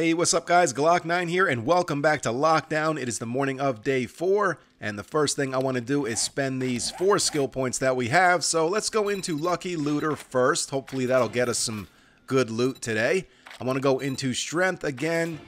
Hey, what's up, guys? Glock9 here, and welcome back to Lockdown. It is the morning of day four, and the first thing I want to do is spend these four skill points that we have. So let's go into Lucky Looter first. Hopefully, that'll get us some good loot today. I want to go into Strength again,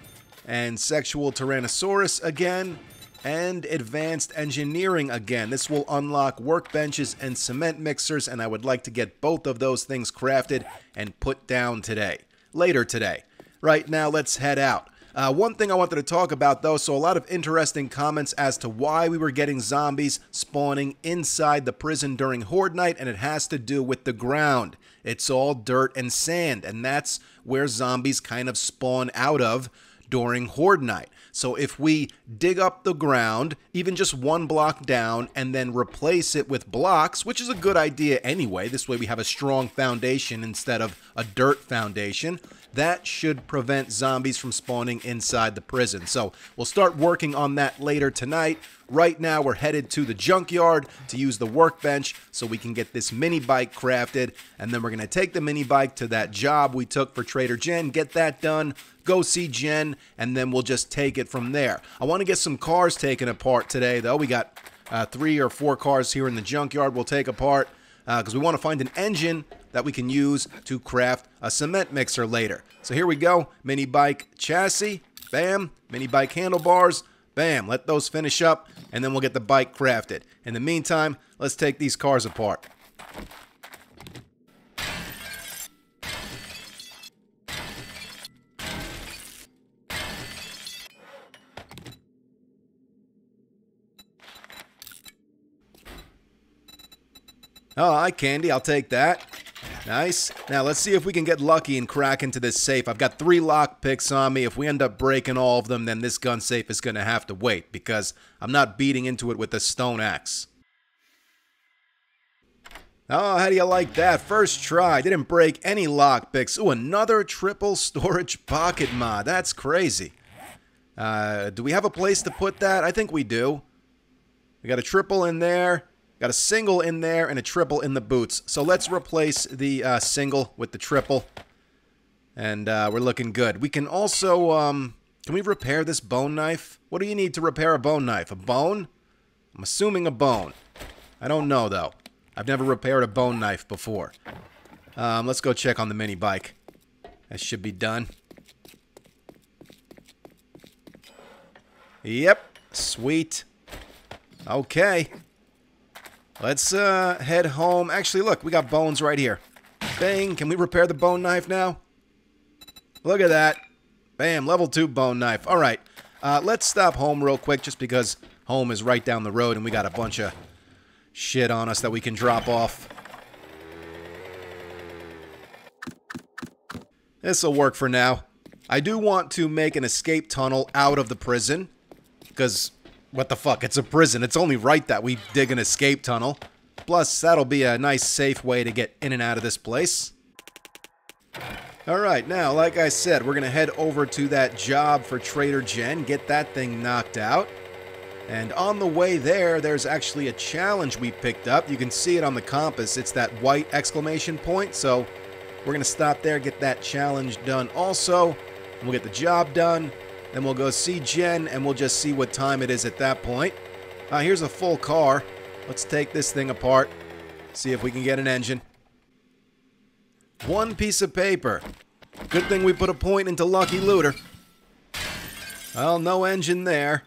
and Sexual Tyrannosaurus again, and Advanced Engineering again. This will unlock workbenches and cement mixers, and I would like to get both of those things crafted and put down today. Later today. Right now, let's head out. Uh, one thing I wanted to talk about though, so a lot of interesting comments as to why we were getting zombies spawning inside the prison during Horde Night, and it has to do with the ground. It's all dirt and sand, and that's where zombies kind of spawn out of during Horde Night. So if we dig up the ground, even just one block down, and then replace it with blocks, which is a good idea anyway, this way we have a strong foundation instead of a dirt foundation, that should prevent zombies from spawning inside the prison. So we'll start working on that later tonight. Right now, we're headed to the junkyard to use the workbench so we can get this mini bike crafted. And then we're going to take the mini bike to that job we took for Trader Jen, get that done, go see Jen, and then we'll just take it from there. I want to get some cars taken apart today, though. We got uh, three or four cars here in the junkyard we'll take apart because uh, we want to find an engine that we can use to craft a cement mixer later. So here we go, mini bike chassis, bam, mini bike handlebars, bam, let those finish up, and then we'll get the bike crafted. In the meantime, let's take these cars apart. Oh, hi, Candy. I'll take that. Nice. Now, let's see if we can get lucky and crack into this safe. I've got three lock picks on me. If we end up breaking all of them, then this gun safe is going to have to wait because I'm not beating into it with a stone axe. Oh, how do you like that? First try. Didn't break any lock picks. Ooh, another triple storage pocket mod. That's crazy. Uh, do we have a place to put that? I think we do. We got a triple in there. Got a single in there and a triple in the boots. So let's replace the uh, single with the triple. And uh, we're looking good. We can also, um, can we repair this bone knife? What do you need to repair a bone knife? A bone? I'm assuming a bone. I don't know, though. I've never repaired a bone knife before. Um, let's go check on the mini bike. That should be done. Yep. Sweet. Okay. Let's uh, head home. Actually, look, we got bones right here. Bang. Can we repair the bone knife now? Look at that. Bam. Level 2 bone knife. All right. Uh, let's stop home real quick just because home is right down the road and we got a bunch of shit on us that we can drop off. This'll work for now. I do want to make an escape tunnel out of the prison because what the fuck? It's a prison. It's only right that we dig an escape tunnel. Plus, that'll be a nice safe way to get in and out of this place. Alright, now, like I said, we're going to head over to that job for Trader Jen, get that thing knocked out. And on the way there, there's actually a challenge we picked up. You can see it on the compass. It's that white exclamation point. So we're going to stop there, get that challenge done also. And we'll get the job done. Then we'll go see Jen, and we'll just see what time it is at that point. Uh, here's a full car. Let's take this thing apart. See if we can get an engine. One piece of paper. Good thing we put a point into Lucky Looter. Well, no engine there.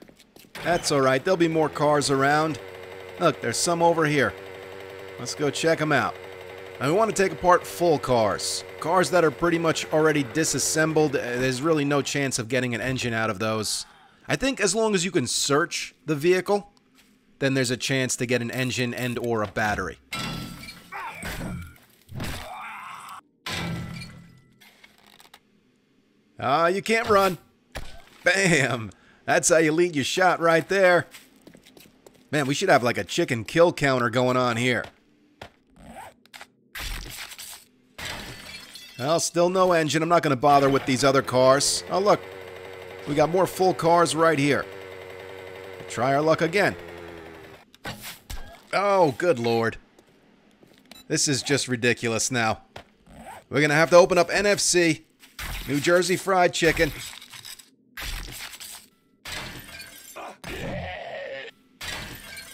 That's alright, there'll be more cars around. Look, there's some over here. Let's go check them out. And we want to take apart full cars. Cars that are pretty much already disassembled, uh, there's really no chance of getting an engine out of those. I think as long as you can search the vehicle, then there's a chance to get an engine and or a battery. Ah, uh, you can't run. Bam! That's how you lead your shot right there. Man, we should have like a chicken kill counter going on here. Well, still no engine. I'm not going to bother with these other cars. Oh, look. We got more full cars right here. Try our luck again. Oh, good lord. This is just ridiculous now. We're going to have to open up NFC. New Jersey Fried Chicken.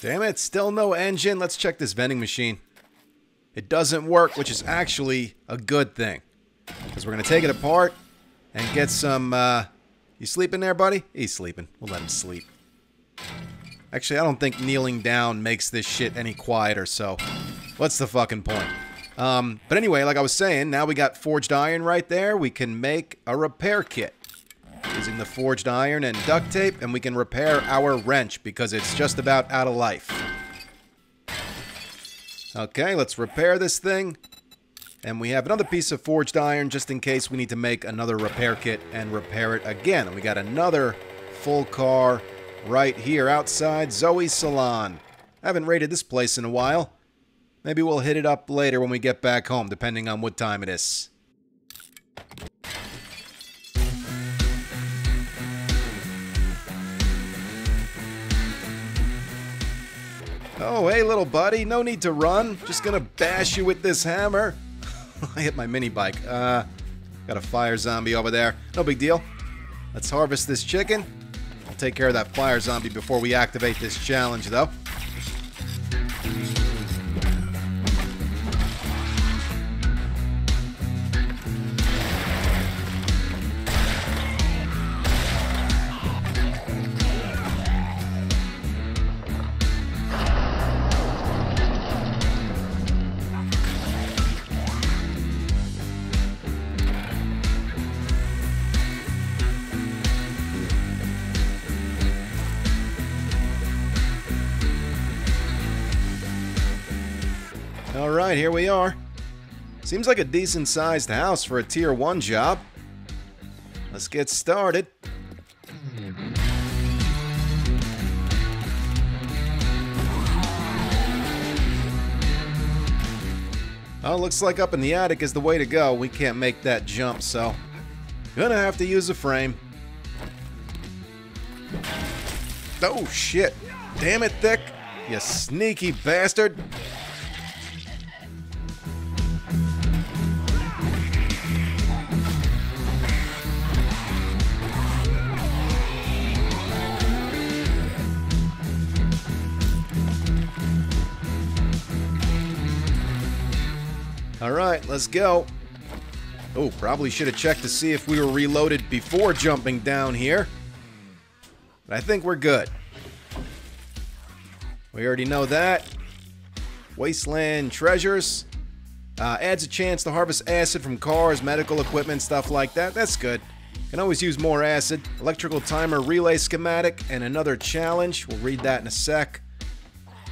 Damn it, still no engine. Let's check this vending machine. It doesn't work, which is actually a good thing. Because we're going to take it apart and get some, uh... You sleeping there, buddy? He's sleeping. We'll let him sleep. Actually, I don't think kneeling down makes this shit any quieter, so... What's the fucking point? Um, but anyway, like I was saying, now we got forged iron right there. We can make a repair kit using the forged iron and duct tape, and we can repair our wrench because it's just about out of life. Okay, let's repair this thing. And we have another piece of forged iron just in case we need to make another repair kit and repair it again. And we got another full car right here outside Zoe's Salon. I haven't raided this place in a while. Maybe we'll hit it up later when we get back home, depending on what time it is. Oh, hey, little buddy. No need to run. Just gonna bash you with this hammer. I hit my mini bike. Uh, got a fire zombie over there. No big deal. Let's harvest this chicken. I'll take care of that fire zombie before we activate this challenge, though. Here we are. Seems like a decent sized house for a tier 1 job. Let's get started. Oh, looks like up in the attic is the way to go. We can't make that jump, so... Gonna have to use a frame. Oh, shit. Damn it, Thick. You sneaky bastard. Alright, let's go. Oh, probably should have checked to see if we were reloaded before jumping down here. But I think we're good. We already know that. Wasteland treasures. Uh, adds a chance to harvest acid from cars, medical equipment, stuff like that. That's good. Can always use more acid. Electrical timer relay schematic and another challenge. We'll read that in a sec.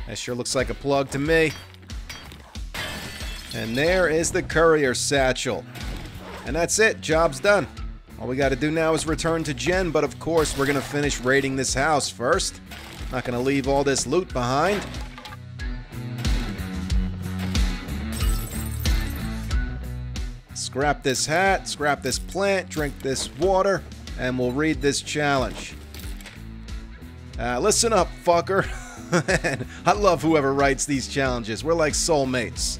That sure looks like a plug to me. And there is the courier satchel. And that's it, job's done. All we gotta do now is return to Jen, but of course we're gonna finish raiding this house first. Not gonna leave all this loot behind. Scrap this hat, scrap this plant, drink this water, and we'll read this challenge. Uh, listen up, fucker. I love whoever writes these challenges. We're like soulmates.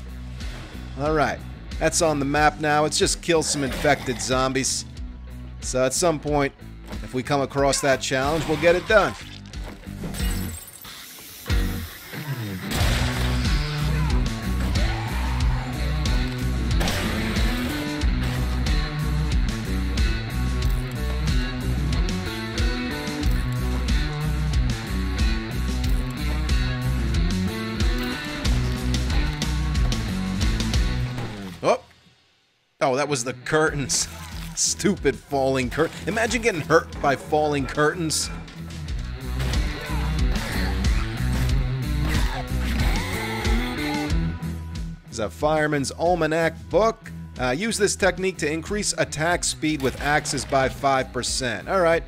Alright, that's on the map now. It's just kill some infected zombies. So at some point, if we come across that challenge, we'll get it done. That was the curtains. Stupid falling curtain. Imagine getting hurt by falling curtains. There's a Fireman's Almanac book. Uh, use this technique to increase attack speed with axes by 5%. Alright,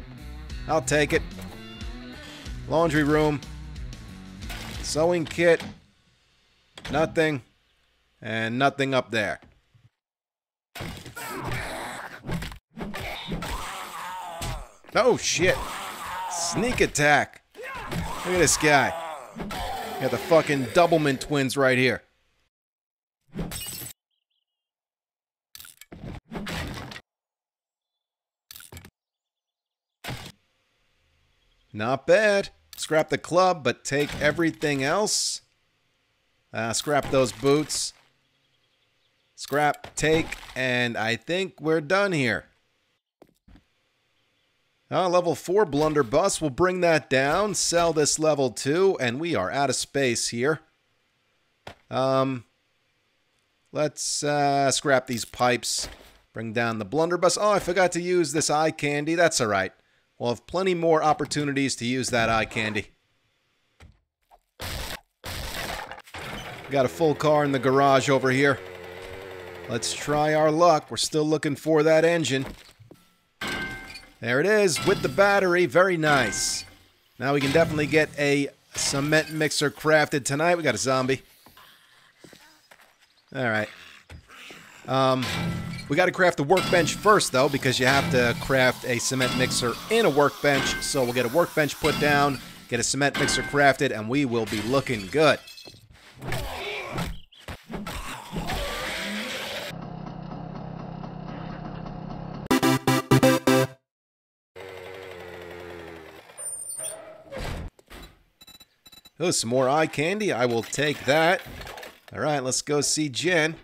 I'll take it. Laundry room. Sewing kit. Nothing. And nothing up there. Oh shit. Sneak attack. Look at this guy. Got the fucking Doublemint twins right here. Not bad. Scrap the club, but take everything else. Uh, scrap those boots. Scrap, take, and I think we're done here. Uh, level 4 blunderbuss, we'll bring that down, sell this level 2, and we are out of space here. Um, let's uh, scrap these pipes, bring down the blunderbuss. Oh, I forgot to use this eye candy, that's alright. We'll have plenty more opportunities to use that eye candy. Got a full car in the garage over here. Let's try our luck. We're still looking for that engine. There it is with the battery. Very nice. Now we can definitely get a cement mixer crafted tonight. We got a zombie. All right. Um, we got to craft the workbench first, though, because you have to craft a cement mixer in a workbench. So we'll get a workbench put down, get a cement mixer crafted, and we will be looking good. Oh, some more eye candy. I will take that. All right, let's go see Jen.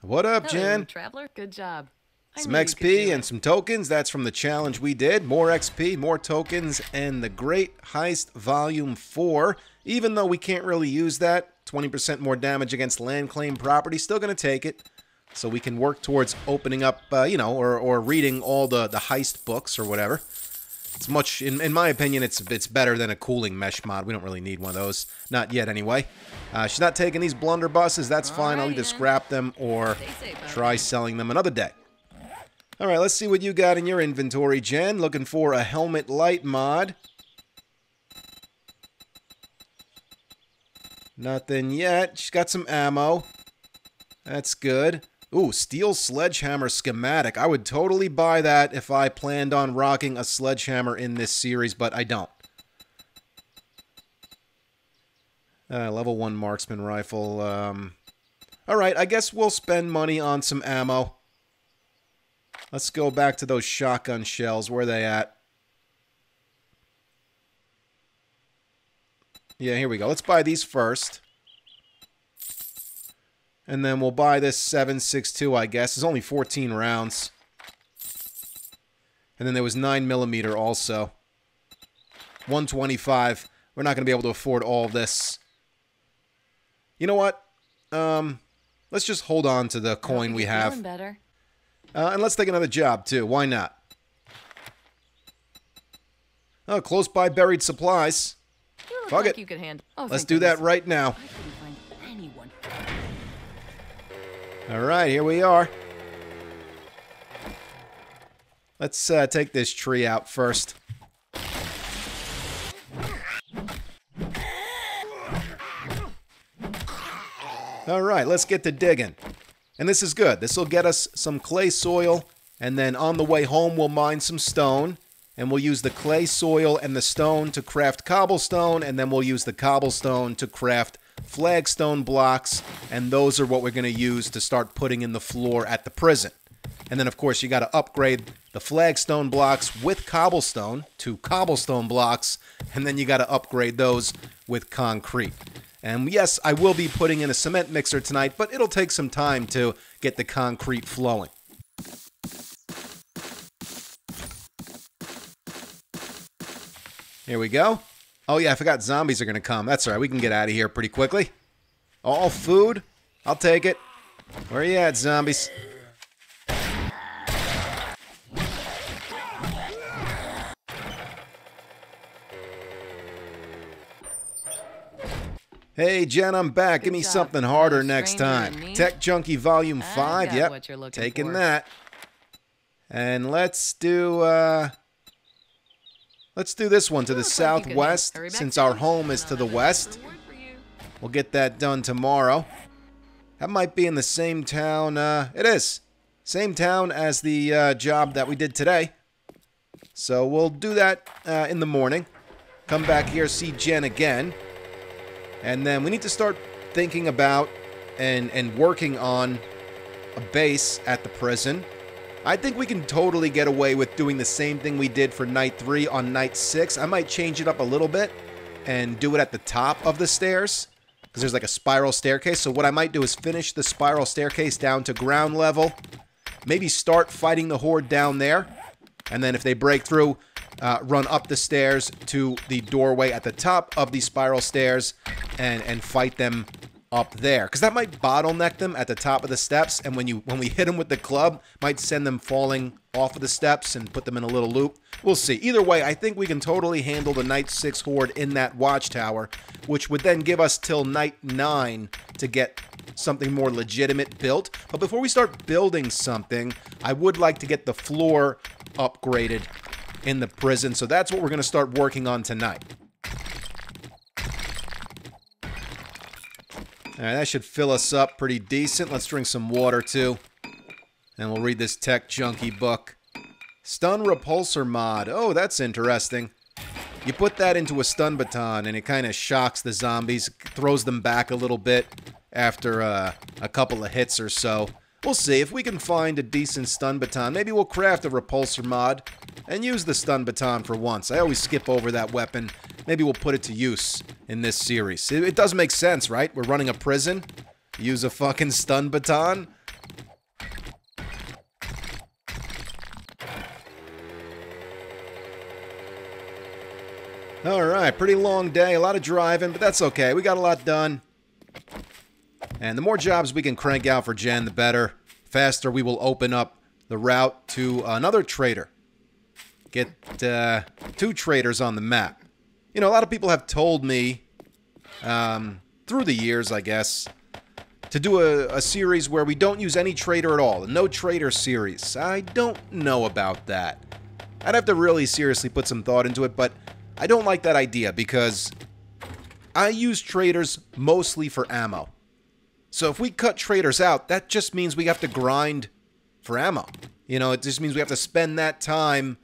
What up, Hello, Jen? traveler. Good job. I Some knew you could do XP and some tokens. That's from the challenge we did. More XP, more tokens, and the Great Heist Volume 4. Even though we can't really use that, 20% more damage against land claim property, still going to take it. So we can work towards opening up, uh, you know, or, or reading all the, the heist books or whatever. It's much, in, in my opinion, it's it's better than a cooling mesh mod. We don't really need one of those. Not yet, anyway. Uh, she's not taking these blunderbusses. That's fine. I'll either scrap them or safe, try selling them another day. All right, let's see what you got in your inventory, Jen. Looking for a helmet light mod. Nothing yet. She's got some ammo. That's good. Ooh, steel sledgehammer schematic. I would totally buy that if I planned on rocking a sledgehammer in this series, but I don't. Uh, level 1 marksman rifle. Um, all right, I guess we'll spend money on some ammo. Let's go back to those shotgun shells. Where are they at? Yeah, here we go. Let's buy these first. And then we'll buy this 7.62, I guess. It's only 14 rounds. And then there was 9 millimeter also. 125. We're not going to be able to afford all of this. You know what? Um, let's just hold on to the coin we have. better. Uh, and let's take another job, too. Why not? Oh, close by buried supplies. Fuck like it. you could handle. Oh, Let's do that right now. I couldn't find anyone. All right, here we are. Let's uh, take this tree out first. All right, let's get to digging. And this is good. This will get us some clay soil, and then on the way home, we'll mine some stone. And we'll use the clay soil and the stone to craft cobblestone, and then we'll use the cobblestone to craft flagstone blocks. And those are what we're going to use to start putting in the floor at the prison. And then, of course, you got to upgrade the flagstone blocks with cobblestone to cobblestone blocks, and then you got to upgrade those with concrete. And yes, I will be putting in a cement mixer tonight, but it'll take some time to get the concrete flowing. Here we go. Oh yeah, I forgot zombies are gonna come. That's all right. We can get out of here pretty quickly. All food. I'll take it. Where you at, zombies? Hey, Jen, I'm back. Give me job. something harder next time. Tech Junkie Volume I 5. Yep. Taking for. that. And let's do uh let's do this one to the You look like you could southwest since our home is to the west. reward for you. We'll get that done tomorrow. That might be in the same town. Uh, it is. Same town as the uh, job that we did today. So we'll do that uh, in the morning. Come back here, see Jen again. And then we need to start thinking about and, and working on a base at the prison. I think we can totally get away with doing the same thing we did for night three on night six. I might change it up a little bit and do it at the top of the stairs because there's like a spiral staircase. So what I might do is finish the spiral staircase down to ground level. Maybe start fighting the horde down there. And then if they break through, uh, run up the stairs to the doorway at the top of the spiral stairs and, and fight them up there. Because that might bottleneck them at the top of the steps and when you when we hit them with the club might send them falling off of the steps and put them in a little loop. We'll see. Either way i think we can totally handle the night six horde in that watchtower which would then give us till night nine to get something more legitimate built. But before we start building something i would like to get the floor upgraded in the prison. So that's what we're going to start working on tonight All right, that should fill us up pretty decent. Let's drink some water too. And we'll read this tech junkie book. Stun repulsor mod. Oh, that's interesting. You put that into a stun baton and it kind of shocks the zombies, throws them back a little bit after uh, a couple of hits or so. We'll see if we can find a decent stun baton. Maybe we'll craft a repulsor mod and use the stun baton for once. I always skip over that weapon. Maybe we'll put it to use in this series. It, it does make sense, right? We're running a prison. Use a fucking stun baton. All right, pretty long day, a lot of driving, but that's okay. We got a lot done. And the more jobs we can crank out for Jen, the better. Faster we will open up the route to another trader. Get uh, two traders on the map. You know, a lot of people have told me um, through the years, I guess, to do a, a series where we don't use any trader at all. A no trader series. I don't know about that. I'd have to really seriously put some thought into it, but I don't like that idea because I use traders mostly for ammo. So if we cut traders out, that just means we have to grind for ammo. You know, it just means we have to spend that time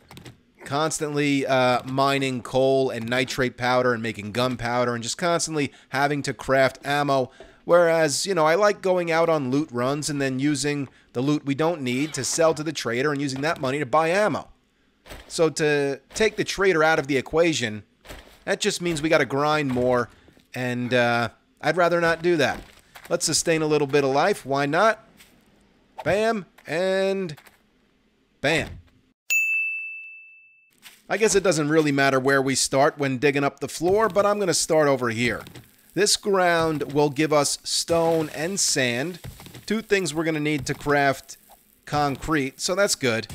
constantly uh, mining coal and nitrate powder and making gunpowder and just constantly having to craft ammo. Whereas, you know, I like going out on loot runs and then using the loot we don't need to sell to the trader and using that money to buy ammo. So to take the trader out of the equation, that just means we got to grind more, and uh, I'd rather not do that. Let's sustain a little bit of life. Why not? Bam, and bam. I guess it doesn't really matter where we start when digging up the floor, but I'm going to start over here. This ground will give us stone and sand, two things we're going to need to craft concrete, so that's good,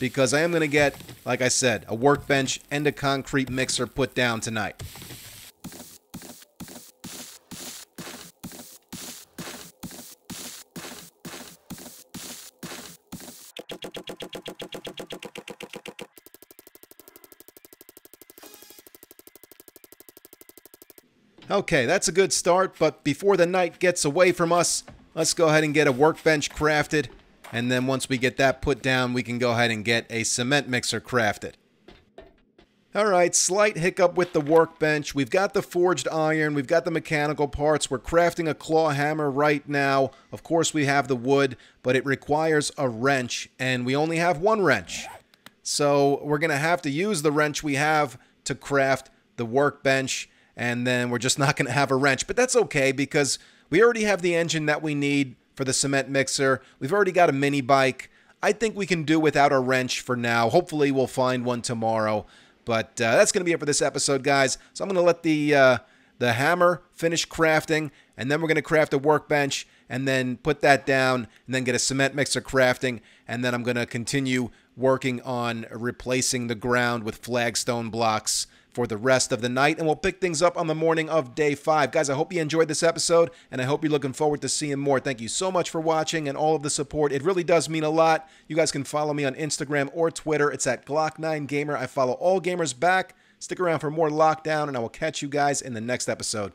because I am going to get, like I said, a workbench and a concrete mixer put down tonight. Okay, that's a good start, but before the night gets away from us, let's go ahead and get a workbench crafted. And then once we get that put down, we can go ahead and get a cement mixer crafted. Alright, slight hiccup with the workbench. We've got the forged iron, we've got the mechanical parts. We're crafting a claw hammer right now. Of course, we have the wood, but it requires a wrench, and we only have one wrench. So we're going to have to use the wrench we have to craft the workbench and then we're just not going to have a wrench. But that's okay because we already have the engine that we need for the cement mixer. We've already got a mini bike. I think we can do without a wrench for now. Hopefully, we'll find one tomorrow. But uh, that's going to be it for this episode, guys. So I'm going to let the uh, the hammer finish crafting, and then we're going to craft a workbench, and then put that down, and then get a cement mixer crafting, and then I'm going to continue working on replacing the ground with flagstone blocks for the rest of the night, and we'll pick things up on the morning of day five. Guys, I hope you enjoyed this episode, and I hope you're looking forward to seeing more. Thank you so much for watching and all of the support. It really does mean a lot. You guys can follow me on Instagram or Twitter. It's at Glock9Gamer. I follow all gamers back. Stick around for more lockdown, and I will catch you guys in the next episode.